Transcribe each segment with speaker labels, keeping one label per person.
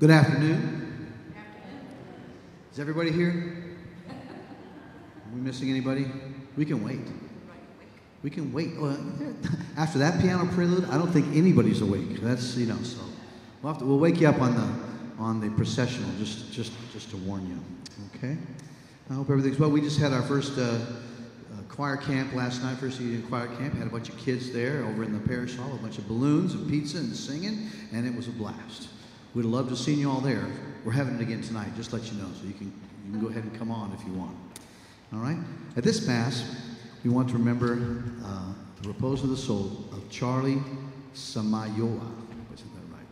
Speaker 1: Good afternoon. Is everybody here? Are we missing anybody? We can wait. We can wait. Well, after that piano prelude, I don't think anybody's awake. That's you know. So we'll, to, we'll wake you up on the on the processional just just just to warn you. Okay. I hope everything's well. We just had our first uh, uh, choir camp last night. First evening choir camp. Had a bunch of kids there over in the parish hall. A bunch of balloons and pizza and singing, and it was a blast. We'd love to see you all there. We're having it again tonight. Just let you know, so you can you can go ahead and come on if you want. All right. At this mass, we want to remember uh, the repose of the soul of Charlie Samayoa. Isn't that right?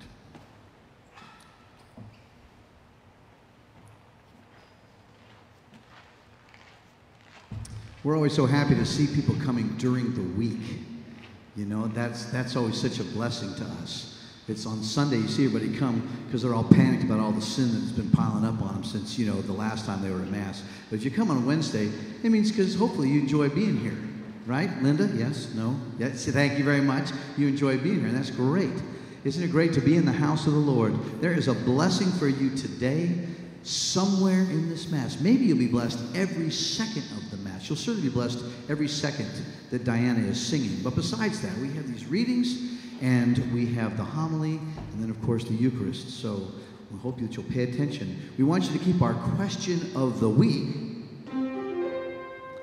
Speaker 1: We're always so happy to see people coming during the week. You know, that's, that's always such a blessing to us. It's on Sunday, you see everybody come because they're all panicked about all the sin that's been piling up on them since, you know, the last time they were at Mass. But if you come on Wednesday, it means because hopefully you enjoy being here. Right? Linda? Yes? No? Yes? Thank you very much. You enjoy being here, and that's great. Isn't it great to be in the house of the Lord? There is a blessing for you today somewhere in this Mass. Maybe you'll be blessed every second of the Mass. You'll certainly be blessed every second that Diana is singing. But besides that, we have these readings and we have the homily, and then, of course, the Eucharist. So we hope that you'll pay attention. We want you to keep our question of the week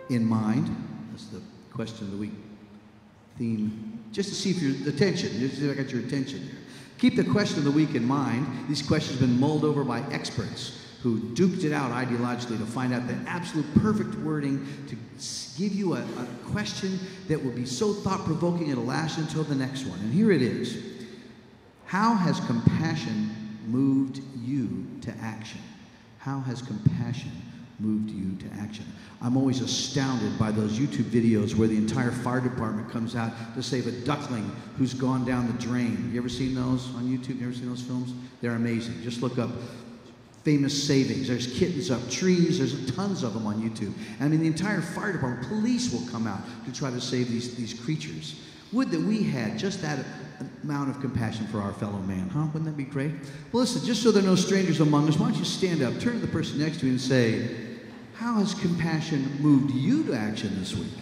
Speaker 1: in mind. That's the question of the week theme, just to see if your attention, just to see if I got your attention there. Keep the question of the week in mind. These questions have been mulled over by experts who duped it out ideologically to find out the absolute perfect wording to give you a, a question that will be so thought provoking it'll last until the next one. And here it is How has compassion moved you to action? How has compassion moved you to action? I'm always astounded by those YouTube videos where the entire fire department comes out to save a duckling who's gone down the drain. You ever seen those on YouTube? You ever seen those films? They're amazing. Just look up famous savings. There's kittens up trees. There's tons of them on YouTube. I mean, the entire fire department, police will come out to try to save these, these creatures. Would that we had just that amount of compassion for our fellow man, huh? Wouldn't that be great? Well, listen, just so there are no strangers among us, why don't you stand up, turn to the person next to you, and say, How has compassion moved you to action this week?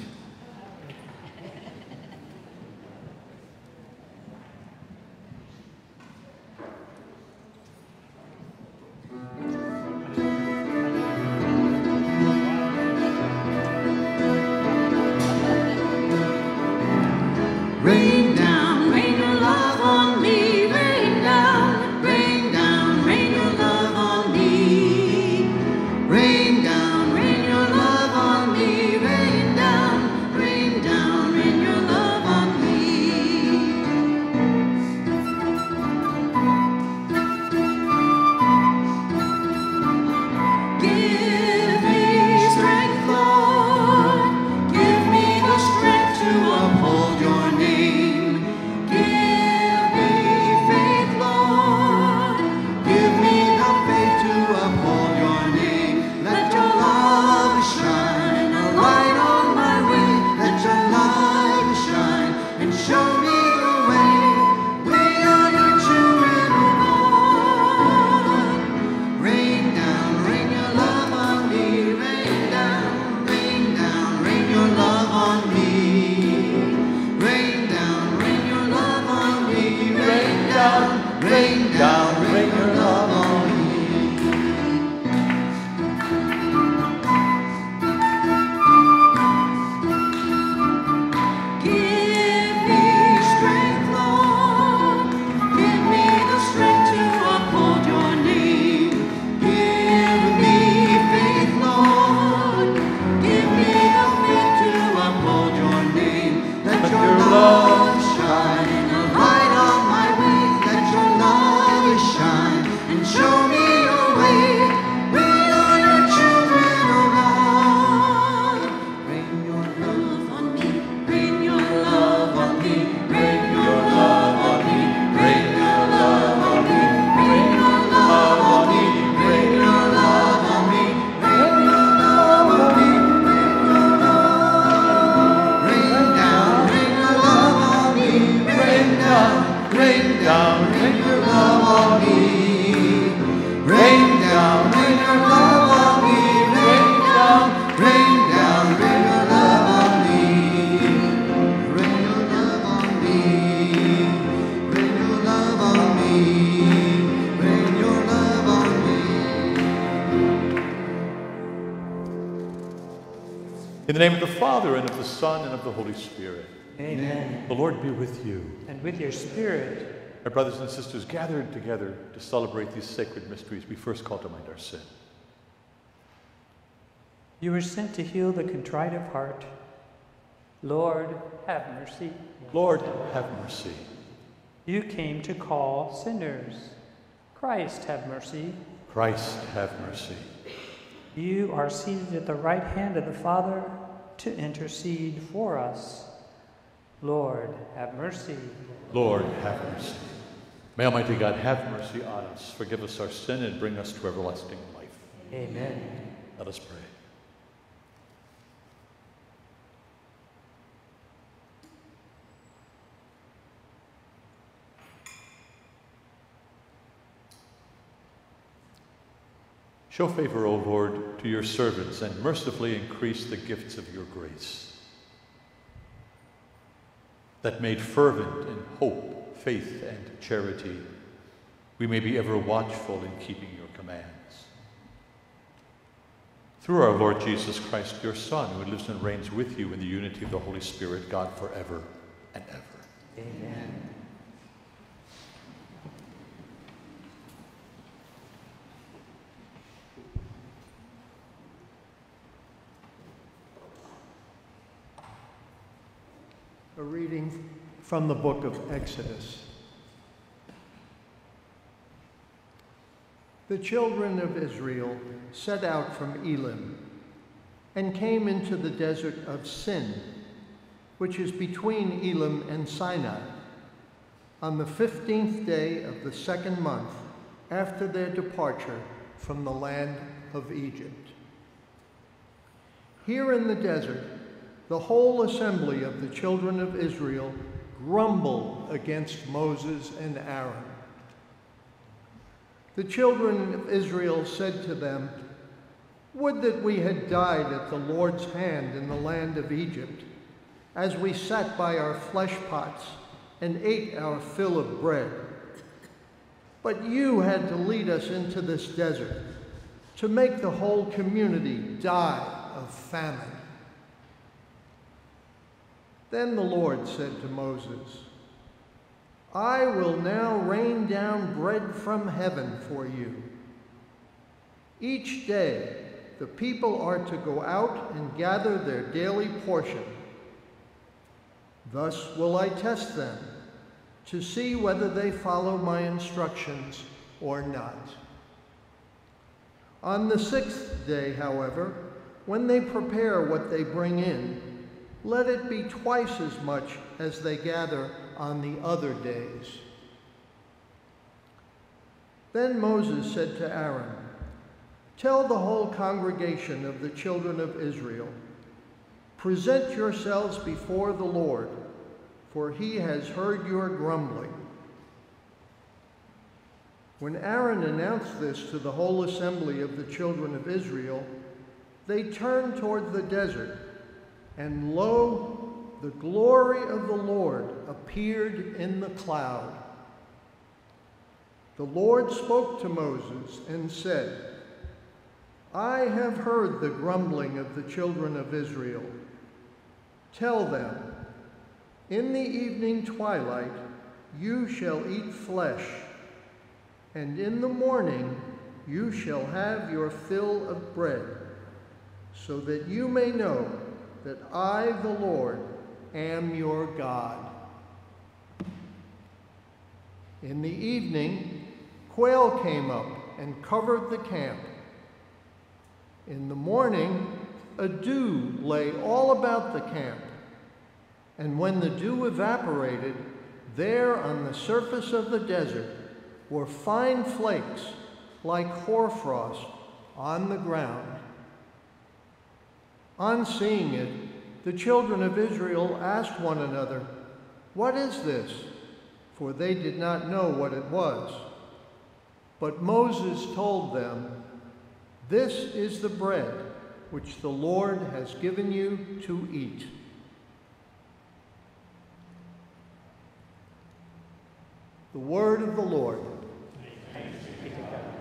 Speaker 2: Father, and of the Son, and of the Holy Spirit.
Speaker 3: Amen.
Speaker 2: The Lord be with you.
Speaker 3: And with your spirit.
Speaker 2: My brothers and sisters, gathered together to celebrate these sacred mysteries, we first call to mind our sin.
Speaker 3: You were sent to heal the contrite of heart. Lord, have mercy.
Speaker 2: Lord, have mercy.
Speaker 3: You came to call sinners. Christ, have mercy.
Speaker 2: Christ, have mercy.
Speaker 3: You are seated at the right hand of the Father to intercede for us. Lord, have mercy.
Speaker 2: Lord, have mercy. May Almighty God have mercy on us, forgive us our sin, and bring us to everlasting life.
Speaker 3: Amen.
Speaker 2: Let us pray. Show favor, O Lord, to your servants and mercifully increase the gifts of your grace. That made fervent in hope, faith, and charity, we may be ever watchful in keeping your commands. Through our Lord Jesus Christ, your Son, who lives and reigns with you in the unity of the Holy Spirit, God forever and ever.
Speaker 3: Amen.
Speaker 4: A reading from the book of Exodus. The children of Israel set out from Elim and came into the desert of Sin, which is between Elim and Sinai, on the fifteenth day of the second month after their departure from the land of Egypt. Here in the desert, the whole assembly of the children of Israel grumbled against Moses and Aaron. The children of Israel said to them, Would that we had died at the Lord's hand in the land of Egypt, as we sat by our flesh pots and ate our fill of bread. But you had to lead us into this desert to make the whole community die of famine. Then the Lord said to Moses, I will now rain down bread from heaven for you. Each day the people are to go out and gather their daily portion. Thus will I test them to see whether they follow my instructions or not. On the sixth day, however, when they prepare what they bring in, let it be twice as much as they gather on the other days. Then Moses said to Aaron, Tell the whole congregation of the children of Israel, present yourselves before the Lord, for he has heard your grumbling. When Aaron announced this to the whole assembly of the children of Israel, they turned toward the desert, and lo, the glory of the Lord appeared in the cloud. The Lord spoke to Moses and said, I have heard the grumbling of the children of Israel. Tell them, in the evening twilight you shall eat flesh, and in the morning you shall have your fill of bread, so that you may know that I, the Lord, am your God. In the evening, quail came up and covered the camp. In the morning, a dew lay all about the camp. And when the dew evaporated, there on the surface of the desert were fine flakes like hoarfrost on the ground. On seeing it, the children of Israel asked one another, What is this? For they did not know what it was. But Moses told them, This is the bread which the Lord has given you to eat. The word of the Lord.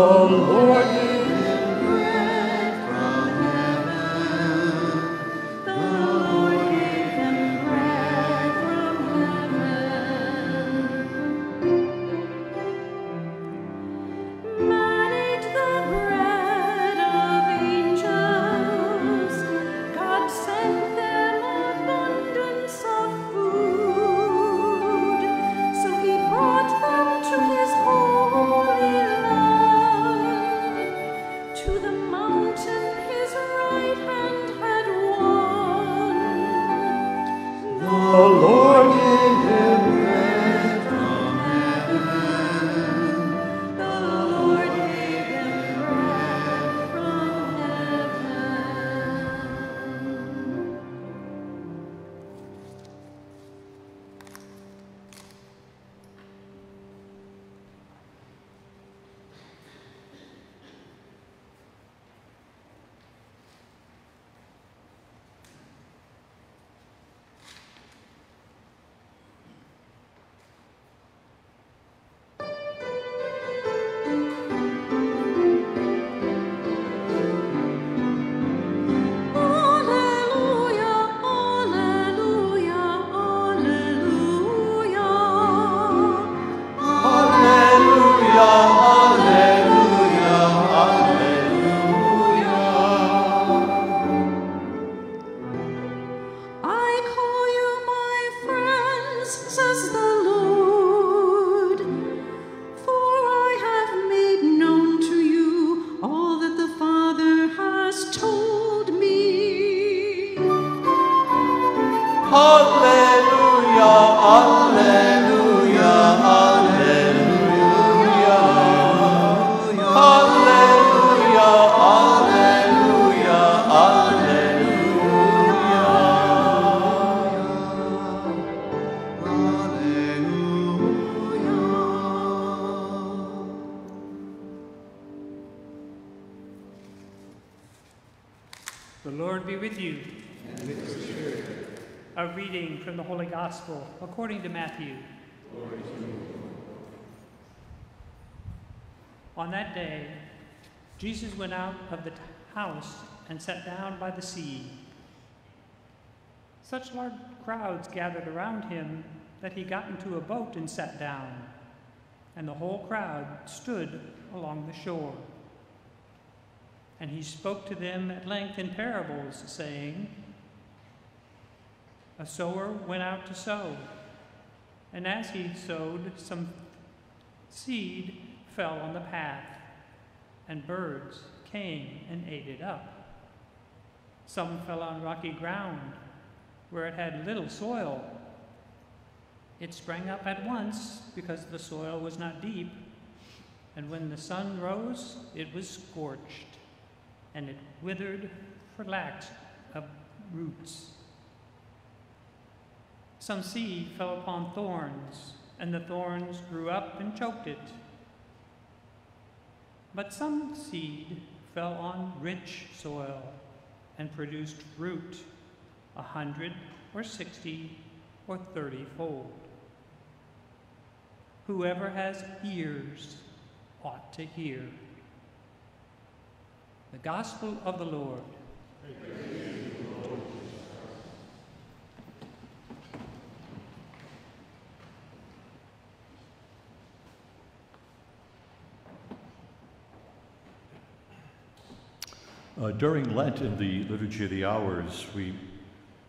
Speaker 5: Oh Lord
Speaker 3: and sat down by the sea. Such large crowds gathered around him that he got into a boat and sat down, and the whole crowd stood along the shore. And he spoke to them at length in parables, saying, A sower went out to sow, and as he sowed, some seed fell on the path, and birds came and ate it up. Some fell on rocky ground, where it had little soil. It sprang up at once because the soil was not deep, and when the sun rose, it was scorched and it withered for lack of roots. Some seed fell upon thorns, and the thorns grew up and choked it. But some seed fell on rich soil and produced fruit a hundred or sixty or thirty fold. Whoever has ears ought to hear. The Gospel of the Lord.
Speaker 2: Uh, during Lent in the Liturgy of the Hours, we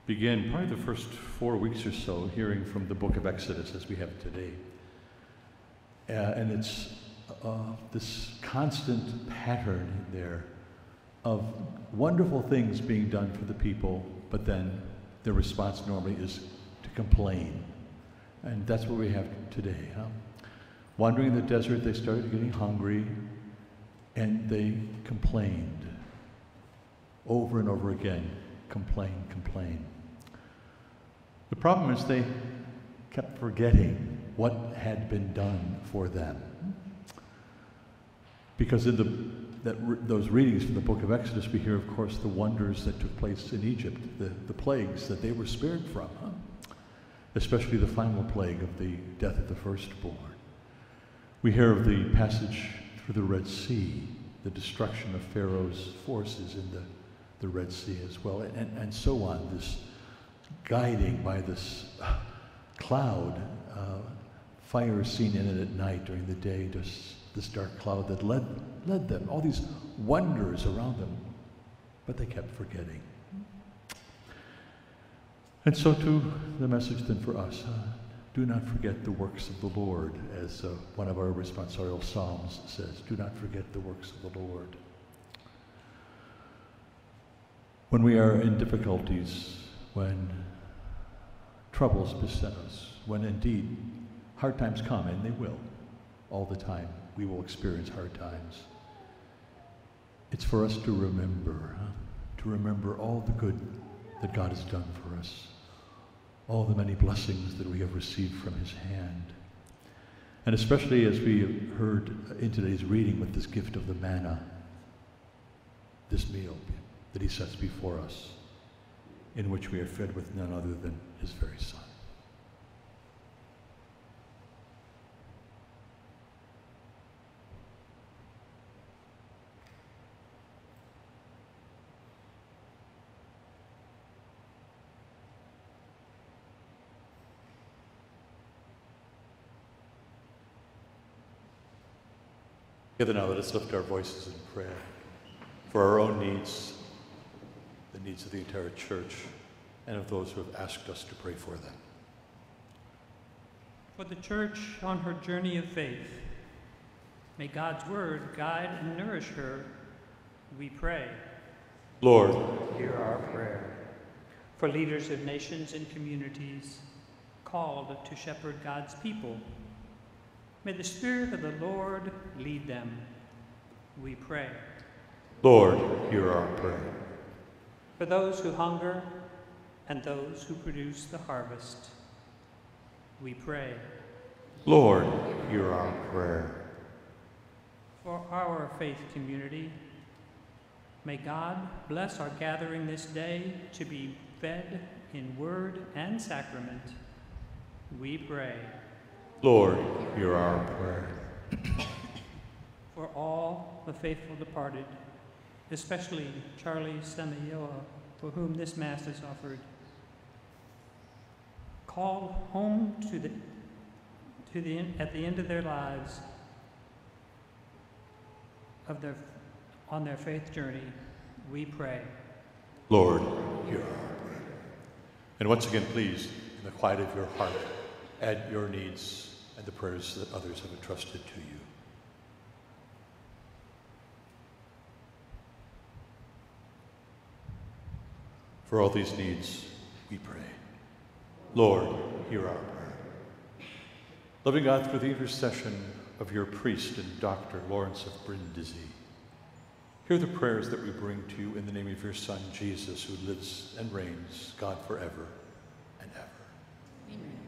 Speaker 2: begin probably the first four weeks or so hearing from the book of Exodus as we have today. Uh, and it's uh, this constant pattern there of wonderful things being done for the people, but then their response normally is to complain. And that's what we have today. Huh? Wandering in the desert, they started getting hungry and they complained over and over again complain, complain. The problem is they kept forgetting what had been done for them. Because in the, that, those readings from the book of Exodus, we hear, of course, the wonders that took place in Egypt, the, the plagues that they were spared from, huh? especially the final plague of the death of the firstborn. We hear of the passage through the Red Sea the destruction of Pharaoh's forces in the, the Red Sea as well, and, and so on. This guiding by this cloud, uh, fire seen in it at night during the day, just this dark cloud that led, led them, all these wonders around them, but they kept forgetting. And so, to the message then for us uh, do not forget the works of the Lord, as uh, one of our responsorial psalms says. Do not forget the works of the Lord. When we are in difficulties, when troubles beset us, when indeed hard times come, and they will, all the time, we will experience hard times. It's for us to remember, huh? to remember all the good that God has done for us, all the many blessings that we have received from his hand. And especially as we heard in today's reading with this gift of the manna, this meal that he sets before us, in which we are fed with none other than his very Son. Together now, let us lift our voices in prayer for our own needs, the needs of the entire church, and of those who have asked us to pray for them.
Speaker 3: For the church on her journey of faith, may God's word guide and nourish her, we pray.
Speaker 2: Lord,
Speaker 3: hear our prayer. For leaders of nations and communities called to shepherd God's people, May the Spirit of the Lord lead them, we pray.
Speaker 2: Lord, hear our prayer.
Speaker 3: For those who hunger and those who produce the harvest, we pray.
Speaker 2: Lord, hear our prayer.
Speaker 3: For our faith community, may God bless our gathering this day to be fed in word and sacrament. We pray.
Speaker 2: Lord, hear our prayer.
Speaker 3: For all the faithful departed, especially Charlie Samayoa, uh, for whom this Mass is offered, called home to the, to the, at the end of their lives, of their, on their faith journey, we pray.
Speaker 2: Lord, hear our prayer. And once again, please, in the quiet of your heart, add your needs and the prayers that others have entrusted to you. For all these needs, we pray. Lord, hear our prayer. Loving God, through the intercession of your priest and doctor, Lawrence of Brindisi, hear the prayers that we bring to you in the name of your Son, Jesus, who lives and reigns, God forever and ever. Amen.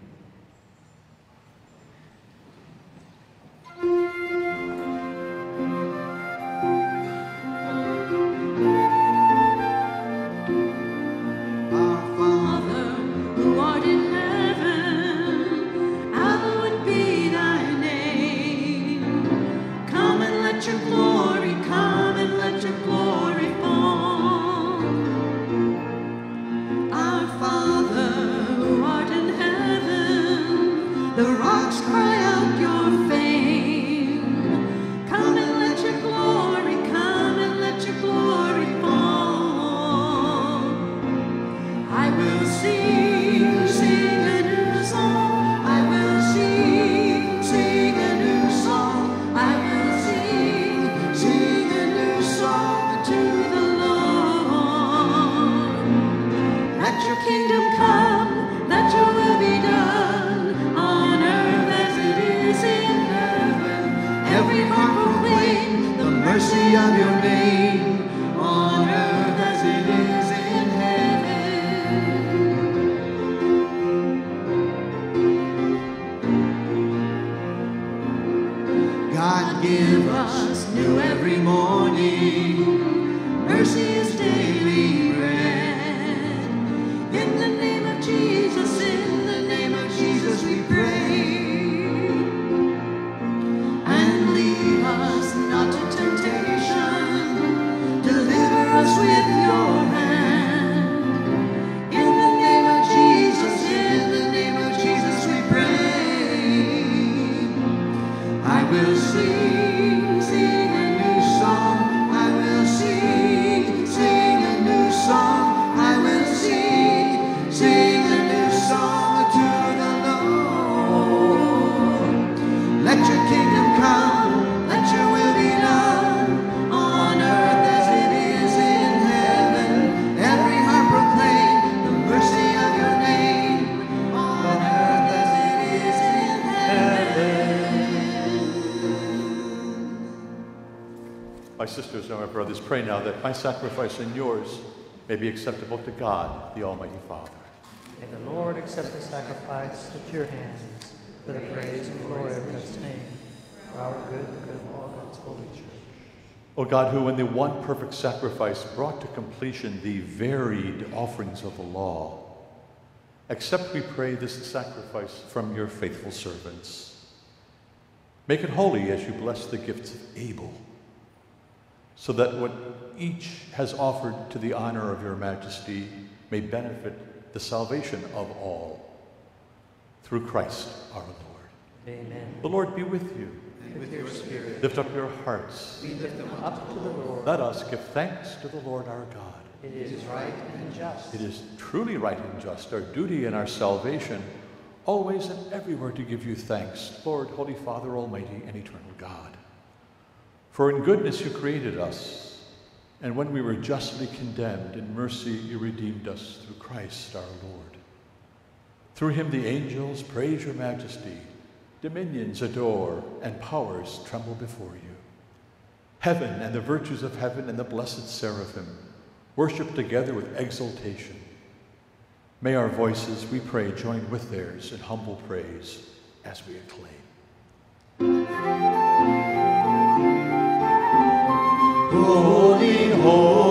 Speaker 5: Pray
Speaker 2: now that my sacrifice and yours may be acceptable to God, the Almighty Father.
Speaker 6: May the Lord accept the sacrifice at your hands for the praise and glory of His name, for our good, the good of all God's holy church.
Speaker 2: O God, who in the one perfect sacrifice brought to completion the varied offerings of the law, accept, we pray, this sacrifice from your faithful servants. Make it holy as you bless the gifts of Abel, so that what each has offered to the honor of your majesty may benefit the salvation of all. Through Christ our Lord.
Speaker 6: Amen.
Speaker 2: The Lord be with you.
Speaker 6: With your spirit,
Speaker 2: Lift up your hearts.
Speaker 6: we lift them up to the Lord.
Speaker 2: Let us give thanks to the Lord our God.
Speaker 6: It is right and just.
Speaker 2: It is truly right and just, our duty and our salvation, always and everywhere to give you thanks, Lord, Holy Father, Almighty and Eternal God. For in goodness you created us, and when we were justly condemned, in mercy you redeemed us through Christ our Lord. Through him the angels praise your majesty, dominions adore, and powers tremble before you. Heaven and the virtues of heaven and the blessed seraphim worship together with exultation. May our voices, we pray, join with theirs in humble praise as we acclaim.
Speaker 1: Holy, holy,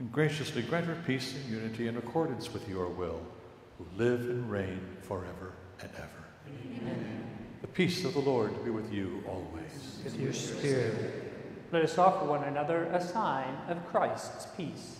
Speaker 2: and graciously grant her peace and unity in accordance with your will, who live and reign forever and ever. Amen. The peace of the Lord be with you always.
Speaker 3: With your spirit.
Speaker 1: Let us offer one another a sign of Christ's peace.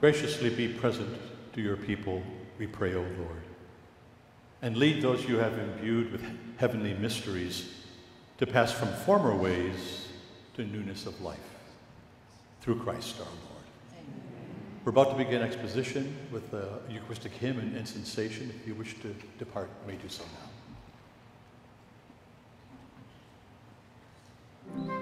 Speaker 2: Graciously be present to your people, we pray, O Lord. And lead those you have imbued with heavenly mysteries to pass from former ways to newness of life. Through Christ our Lord. Amen. We're about to begin exposition with the Eucharistic hymn and incensation. If you wish to depart, you may do so now.